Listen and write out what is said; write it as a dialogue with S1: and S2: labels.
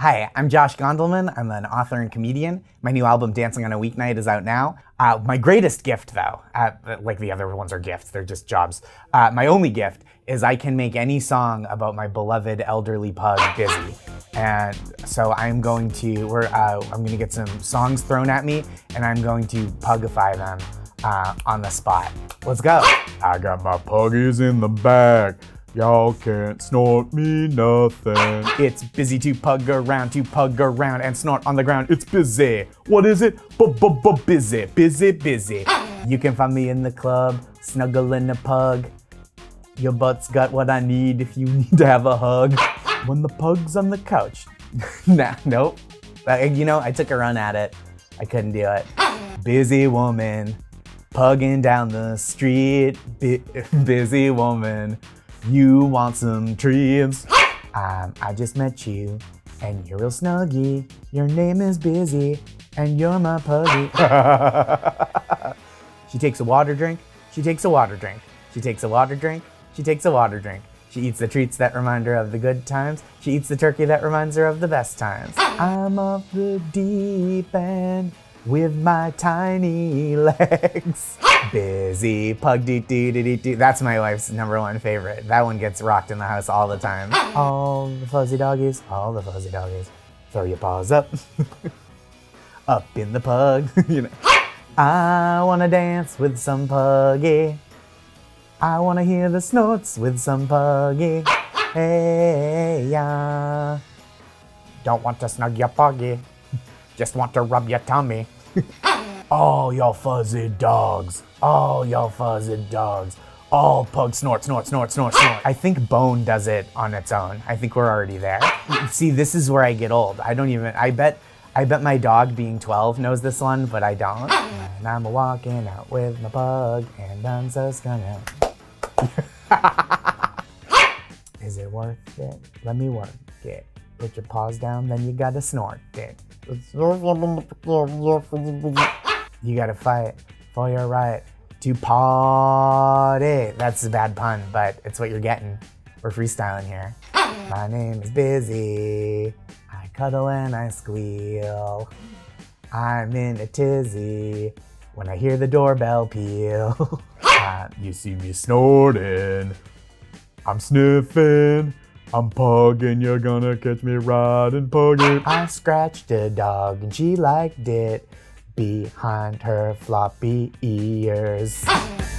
S1: Hi, I'm Josh Gondelman. I'm an author and comedian. My new album, Dancing on a Weeknight, is out now. Uh, my greatest gift, though, uh, like the other ones are gifts, they're just jobs. Uh, my only gift is I can make any song about my beloved elderly pug, Bizzy. And so I'm going to, we're, uh, I'm going to get some songs thrown at me, and I'm going to pugify them uh, on the spot. Let's go.
S2: I got my puggies in the back. Y'all can't snort me nothing.
S1: It's busy to pug around, to pug around and snort on the ground. It's busy. What is it? B-b-b-busy, busy, busy. You can find me in the club, snuggling a pug. Your butt's got what I need if you need to have a hug. When the pug's on the couch. nah, nope. Uh, you know, I took a run at it. I couldn't do it. Busy woman, pugging down the street. Bu busy woman. You want some treats? um, I just met you, and you're real snuggy. Your name is Bizzy, and you're my puggy. she takes a water drink. She takes a water drink. She takes a water drink. She takes a water drink. She eats the treats that remind her of the good times. She eats the turkey that reminds her of the best times. I'm off the deep end with my tiny legs. Busy pug dee dee dee dee dee. That's my wife's number one favorite. That one gets rocked in the house all the time. All the fuzzy doggies, all the fuzzy doggies. Throw your paws up. up in the pug. you know. I wanna dance with some puggy. I wanna hear the snorts with some puggy. Hey yeah. Don't want to snug your puggy. Just want to rub your tummy. Oh, y'all fuzzy dogs. All y'all fuzzy dogs. All pug snort, snort, snort, snort, snort. I think bone does it on its own. I think we're already there. See, this is where I get old. I don't even, I bet, I bet my dog being 12 knows this one, but I don't. And I'm walking out with my pug, and I'm so gonna. is it worth it? Let me work it. Put your paws down, then you gotta snort it. You gotta fight for your right to party. That's a bad pun, but it's what you're getting. We're freestyling here. Ah! My name is Bizzy. I cuddle and I squeal. I'm in a tizzy when I hear the doorbell peal. Ah!
S2: uh, you see me snorting. I'm sniffing. I'm pugging, you're gonna catch me riding pugging. Ah!
S1: I scratched a dog and she liked it behind her floppy ears. Ah!